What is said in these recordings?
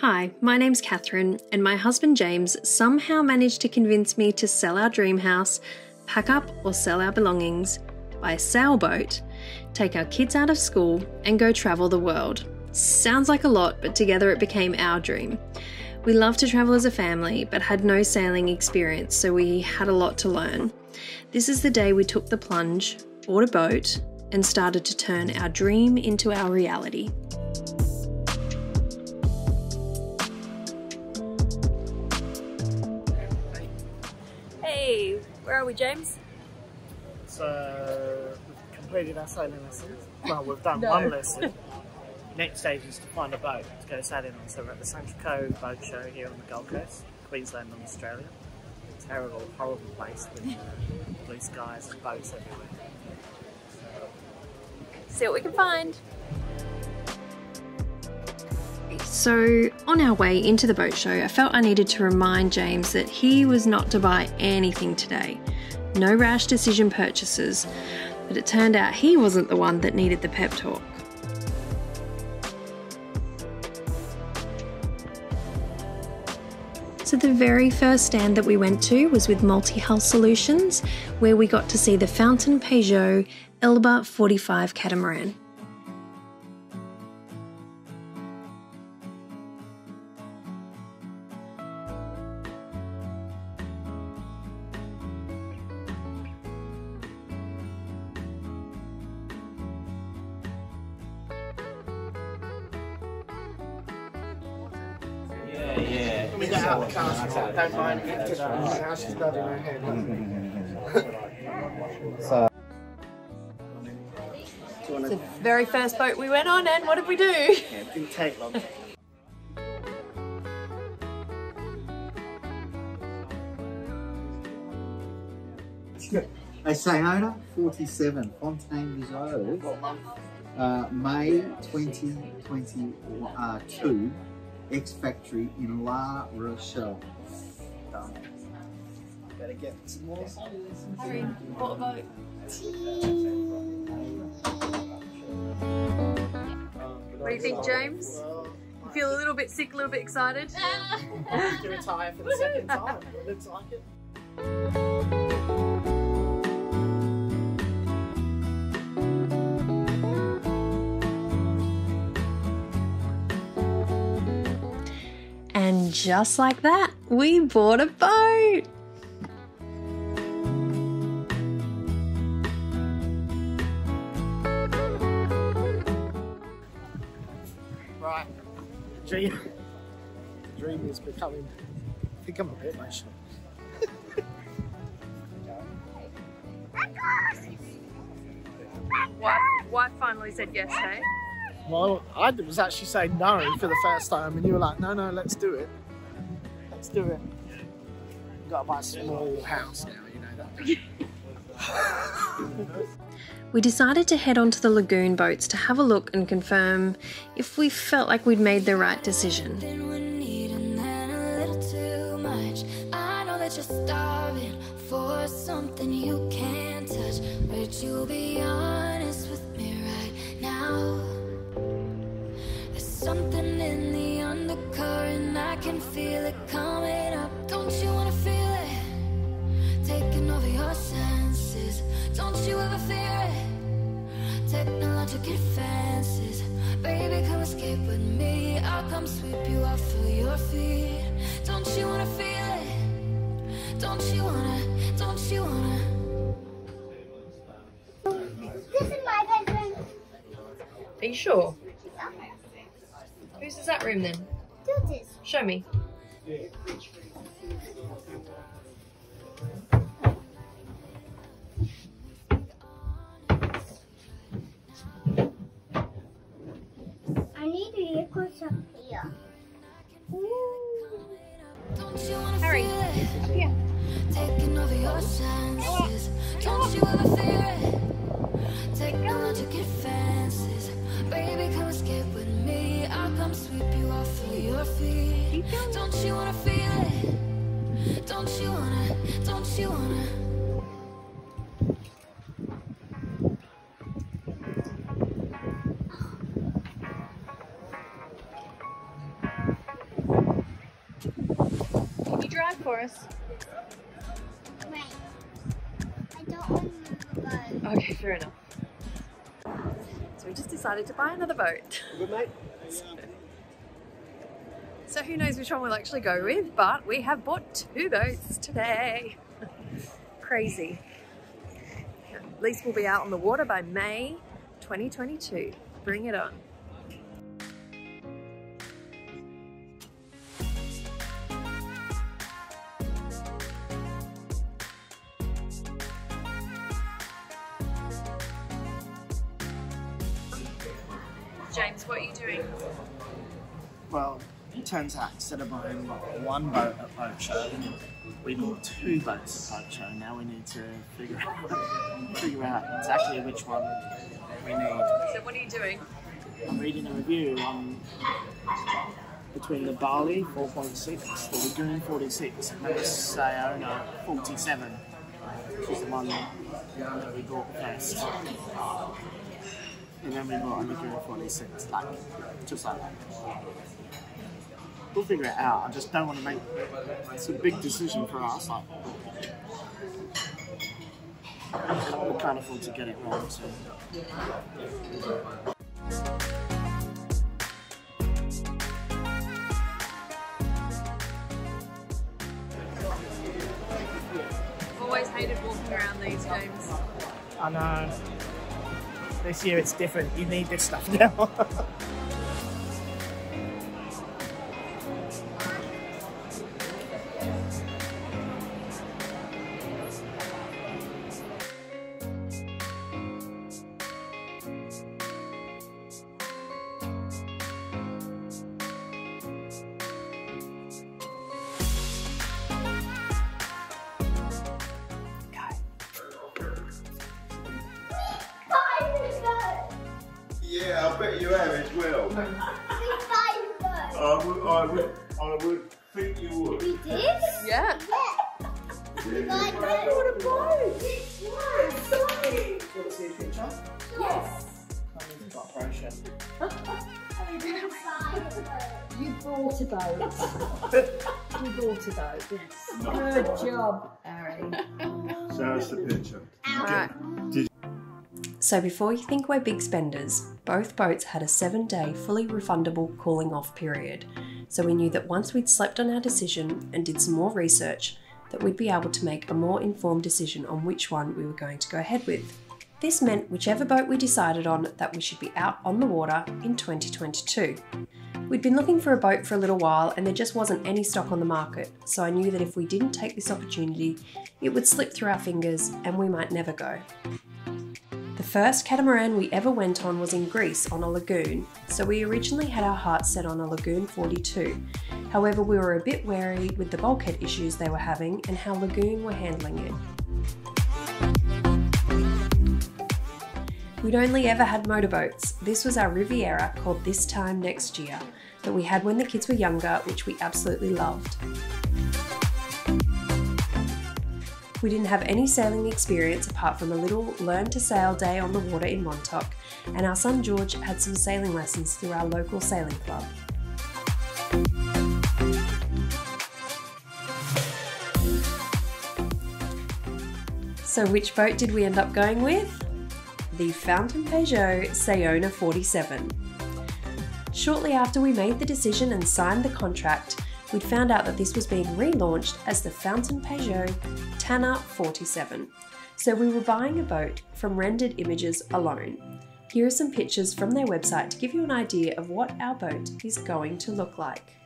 Hi, my name's Catherine, and my husband James somehow managed to convince me to sell our dream house, pack up or sell our belongings, buy a sailboat, take our kids out of school, and go travel the world. Sounds like a lot, but together it became our dream. We love to travel as a family, but had no sailing experience, so we had a lot to learn. This is the day we took the plunge, bought a boat, and started to turn our dream into our reality. Hey, where are we, James? So we've completed our sailing lessons. Well, we've done No. one lesson. Next stage is to find a boat to go sailing on. So we're at the Sanctuary Cove Boat Show here on the Gold Coast, Queensland and Australia. Terrible, horrible place with uh, blue skies and boats everywhere. See what we can find. So, on our way into the boat show, I felt I needed to remind James that he was not to buy anything today. No rash decision purchases, but it turned out he wasn't the one that needed the pep talk. So, the very first stand that we went to was with Multi Hull Solutions, where we got to see the Fountaine Pajot Elba 45 catamaran. We got out of the don't mind it. Now she's nodding her head. It's the very first boat we went on, and what did we do? Yeah, it didn't take long. A Saona 47 Fountaine Reserve, uh, May 2022, ex factory in La Rochelle. Done. Better get some more. Harry, bought a boat. What do you think, James? You feel a little bit sick, a little bit excited? To retire for the second time. It looks like it. Just like that, we bought a boat. Right. Dream. The dream is becoming. I think I'm a bit emotional. Wife, wife finally said yes, hey? Well, I was actually saying no for the first time, and you were like, no, no, let's do it. Let's do it. We've got to buy a small house now, you know that. We decided to head onto the lagoon boats to have a look and confirm if we felt like we'd made the right decision. Then we're needing that a little too much. I know that you're starving for something you can't touch. But you'll be honest with me right now. There's something in the undercurrent, I can feel it coming up. Don't you wanna feel it? Taking over your senses. Don't you ever fear it? Technological advances. Baby, come escape with me. I'll come sweep you off of your feet. Don't you wanna feel it? Don't you wanna? Don't you wanna? This is my bedroom. Are you sure? Whose is that room then? Do this. Show me. I need to get close up here. Don't you wanna Harry, feel it? Taking over your senses. Don't you ever fear it? Technological advances. Feet. Don't you wanna feel it? Don't you wanna? Don't you wanna? Can you drive for us? Wait. I don't want to go. Okay, fair enough. So we just decided to buy another boat. Good mate. So who knows which one we'll actually go with, but we have bought two boats today. Crazy. At least we'll be out on the water by May 2022. Bring it on. James, what are you doing? Well, turns out instead of buying one boat at show, we bought two boats at show. Now we need to figure out figure out exactly which one we need. So what are you doing? I'm reading a review on between the Bali 4.6, the Lagoon 46, and the Saona 47, which is the one that we bought first. And then we bought a Lagoon 46, like just like that. We'll figure it out. I just don't want to make it's a big decision for us. Like, we can't afford to get it wrong. So. I've always hated walking around these, games. I know. This year it's different. You need this stuff now. Yeah, I you have as well. We I would, I would, I would think you would. We did? Yeah. I bought a boat. Which one? see a picture? Yes. Someone's got a brochure. You bought a boat. you bought a boat, yes. Good job, Harry. Show us the picture. Right. So, before you think we're big spenders, both boats had a seven day fully refundable cooling off period. So, we knew that once we'd slept on our decision and did some more research, that we'd be able to make a more informed decision on which one we were going to go ahead with. This meant whichever boat we decided on, that we should be out on the water in 2022. We'd been looking for a boat for a little while and there just wasn't any stock on the market, so I knew that if we didn't take this opportunity, it would slip through our fingers and we might never go. First catamaran we ever went on was in Greece on a lagoon, so we originally had our hearts set on a Lagoon 42. However, we were a bit wary with the bulkhead issues they were having and how Lagoon were handling it. We'd only ever had motorboats. This was our Riviera called This Time Next Year that we had when the kids were younger, which we absolutely loved. We didn't have any sailing experience apart from a little learn to sail day on the water in Montauk, and our son George had some sailing lessons through our local sailing club. So, which boat did we end up going with? The Fountaine Pajot Saona 47. Shortly after we made the decision and signed the contract, we'd found out that this was being relaunched as the Fountaine Pajot Tanna 47. So we were buying a boat from rendered images alone. Here are some pictures from their website to give you an idea of what our boat is going to look like.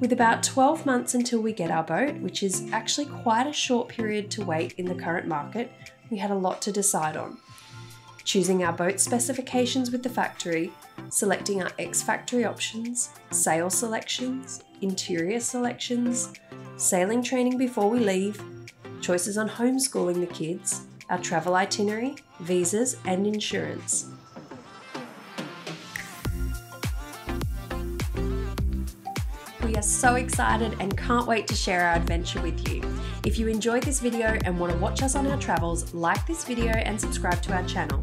With about 12 months until we get our boat, which is actually quite a short period to wait in the current market, we had a lot to decide on. Choosing our boat specifications with the factory, selecting our ex factory options, sail selections, interior selections, sailing training before we leave, choices on homeschooling the kids, our travel itinerary, visas, and insurance. We are so excited and can't wait to share our adventure with you. If you enjoyed this video and want to watch us on our travels, like this video and subscribe to our channel.